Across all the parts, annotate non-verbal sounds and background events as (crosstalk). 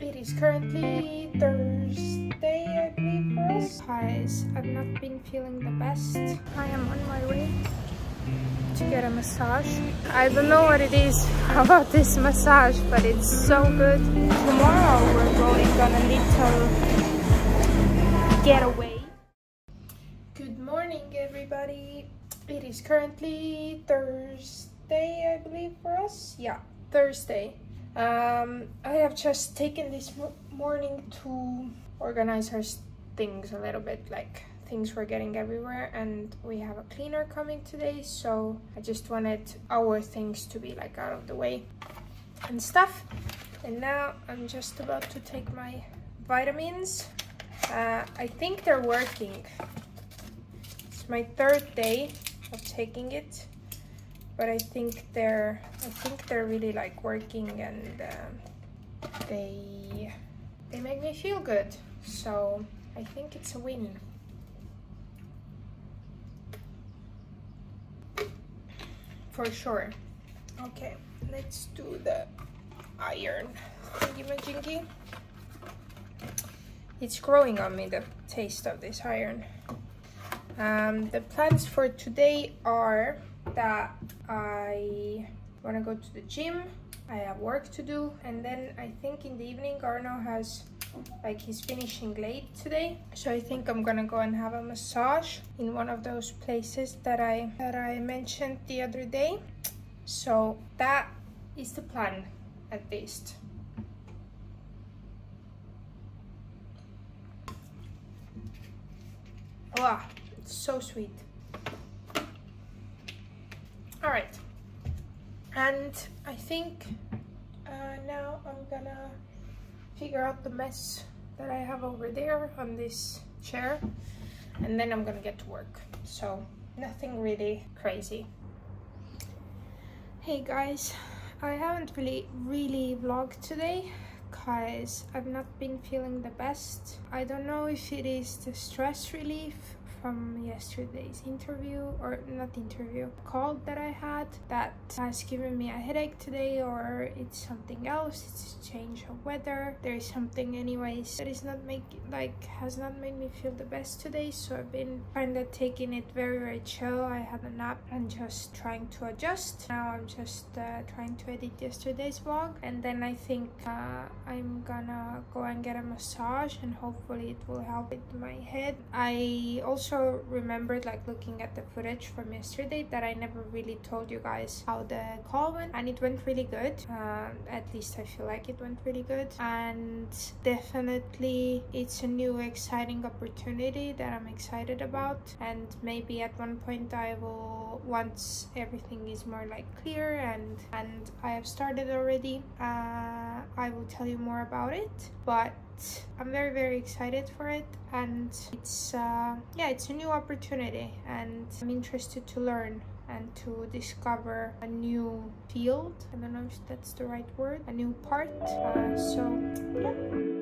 It is currently Thursday, I believe, for us. Guys, I've not been feeling the best. I am on my way to get a massage. I don't know what it is (laughs) about this massage, but it's so good. Tomorrow we're going on a little getaway. Good morning, everybody. It is currently Thursday, I believe, for us. Yeah, Thursday. Um, I have just taken this morning to organize our things a little bit, like things were getting everywhere and we have a cleaner coming today so I just wanted our things to be like out of the way and stuff. And now I'm just about to take my vitamins. Uh, I think they're working. It's my third day of taking it but I think they're I think they're really like working and uh, they they make me feel good so I think it's a win for sure. Okay, let's do the iron thingy It's growing on me, the taste of this iron. Um, the plans for today are that I want to go to the gym, I have work to do, and then I think in the evening Arno has like he's finishing late today. So i think i'm gonna go and have a massage in one of those places that i that i mentioned the other day. So that is the plan at least. Wow it's so sweet all right. And i think uh, now i'm gonna figure out the mess that I have over there on this chair and then I'm gonna get to work. So nothing really crazy. Hey guys. I haven't really really vlogged today because I've not been feeling the best. I don't know if it is the stress relief from yesterday's interview or not interview call that I had that has given me a headache today or it's something else it's a change of weather there is something anyways that is not make like has not made me feel the best today so I've been kind of taking it very very chill. I had a nap and just trying to adjust. Now I'm just uh, trying to edit yesterday's vlog and then I think uh, I'm gonna go and get a massage and hopefully it will help with my head. I also also remembered like looking at the footage from yesterday that I never really told you guys how the call went and it went really good. Um, at least I feel like it went really good. And definitely it's a new exciting opportunity that I'm excited about. And maybe at one point I will once everything is more like clear and and I have started already uh, I will tell you more about it. But I'm very very excited for it and it's uh, yeah it's a new opportunity and I'm interested to learn and to discover a new field. I don't know if that's the right word a new part uh, so yeah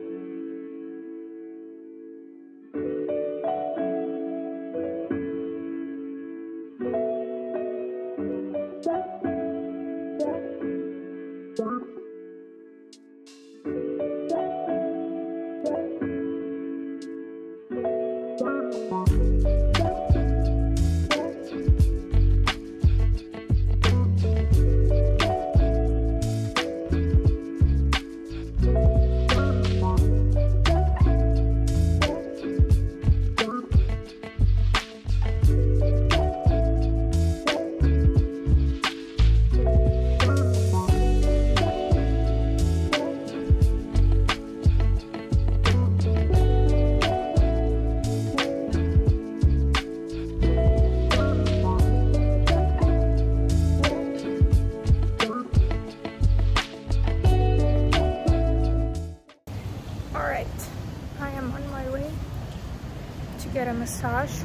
massage.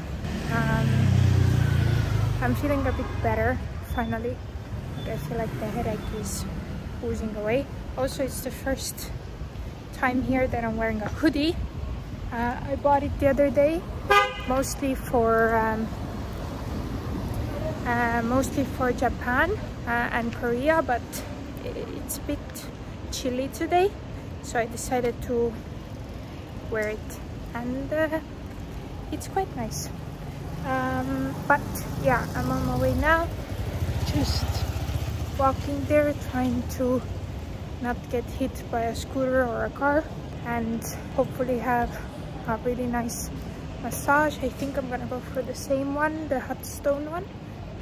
Um, I'm feeling a bit better finally. I feel like the headache is oozing away. Also, it's the first time here that I'm wearing a hoodie. Uh, I bought it the other day, mostly for um, uh, mostly for Japan uh, and Korea, but it's a bit chilly today so I decided to wear it and uh, it's quite nice. Um, but yeah I'm on my way now. Just walking there trying to not get hit by a scooter or a car. And hopefully have a really nice massage. I think I'm gonna go for the same one the hot stone one.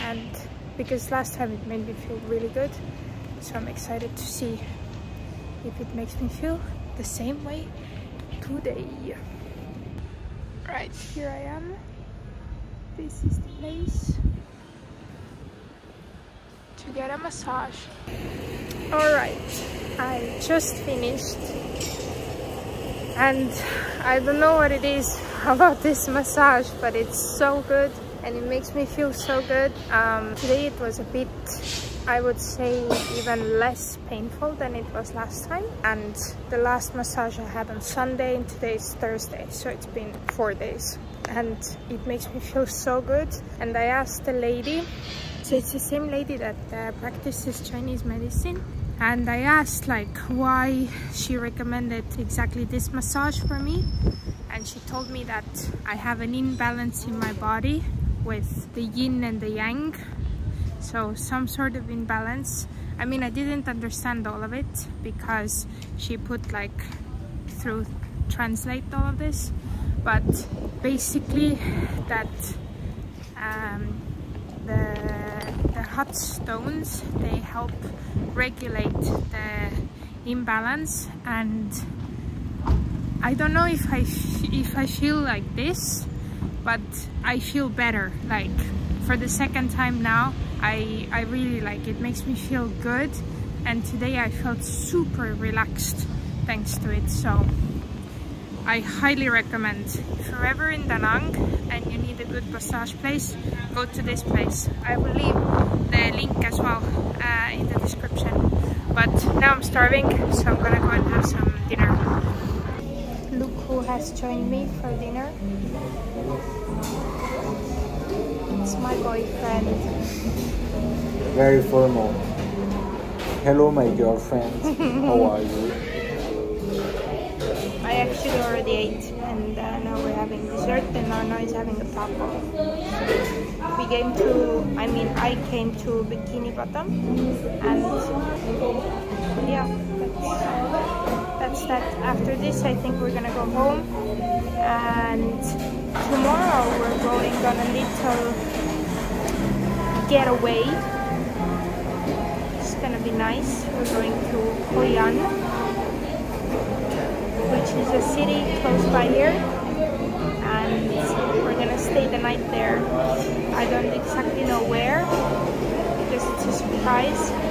And because last time it made me feel really good. So I'm excited to see if it makes me feel the same way today right here I am. This is the place to get a massage. All right I just finished. And I don't know what it is (laughs) about this massage but it's so good and it makes me feel so good. Um, today it was a bit I would say even less painful than it was last time. And the last massage I had on Sunday and today is Thursday so it's been four days. And it makes me feel so good. And I asked the lady so it's the same lady that uh, practices Chinese medicine. And I asked like why she recommended exactly this massage for me. And she told me that I have an imbalance in my body with the yin and the yang. So some sort of imbalance. I mean I didn't understand all of it because she put like through translate all of this. But basically that um, the, the hot stones they help regulate the imbalance. And I don't know if I if I feel like this but I feel better like for the second time now I, I really like it. Makes me feel good. And today I felt super relaxed thanks to it. So I highly recommend if you're ever in Da Nang and you need a good massage place. Go to this place. I will leave the link as well uh, in the description. But now I'm starving so I'm gonna go and have some dinner look who has joined me for dinner it's my boyfriend. Very formal. Hello, my girlfriend. How are you? (laughs) I actually already ate and uh, now we're having dessert and Nana is having a taco. We came to, I mean I came to Bikini Bottom and yeah, that's, that's that. After this I think we're gonna go home and tomorrow we're going on a little getaway. It's gonna be nice. We're going to Hoi An, which is a city close by here. And we're gonna stay the night there. I don't exactly know where because it's a surprise.